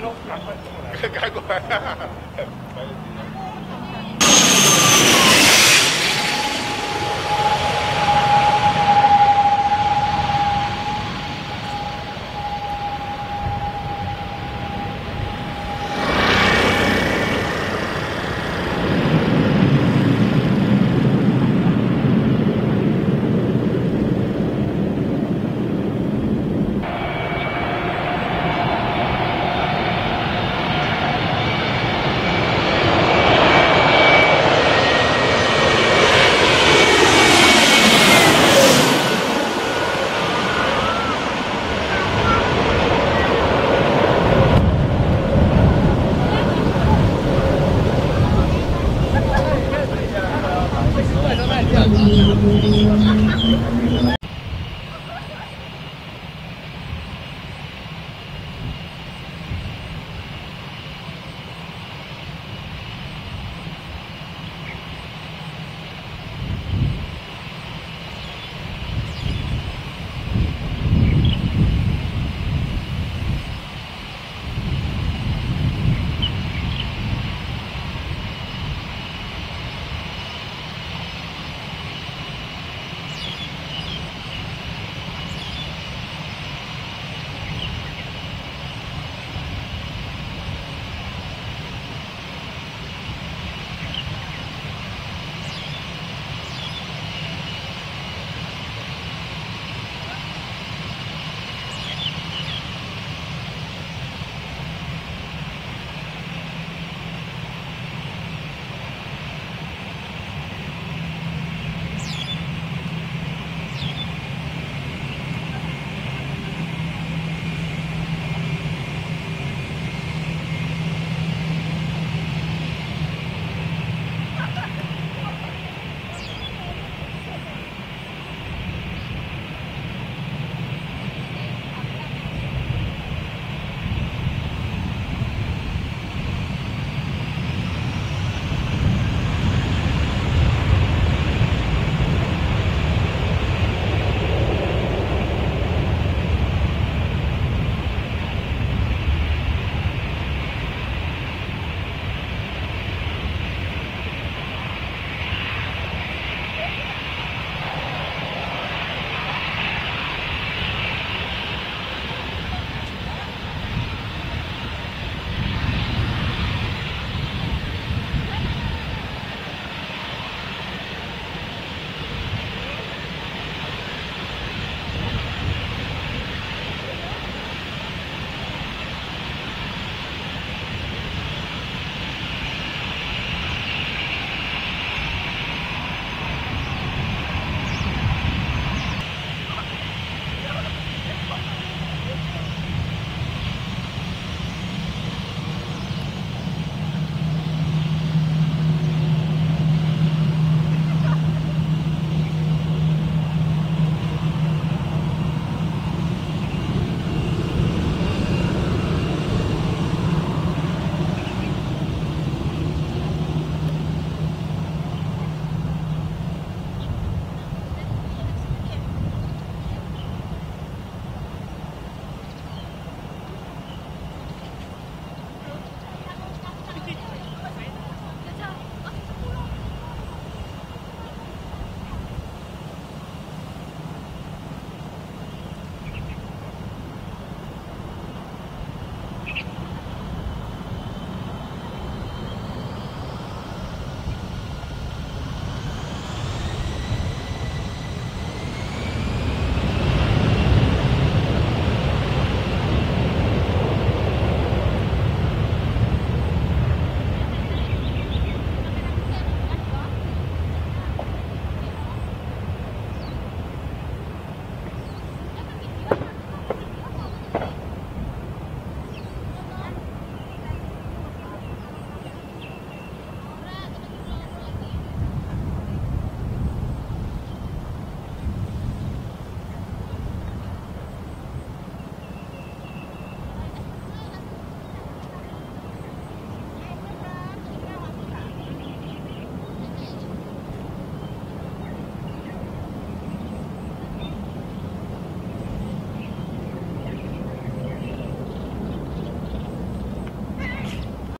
喽，赶快过来，赶过来。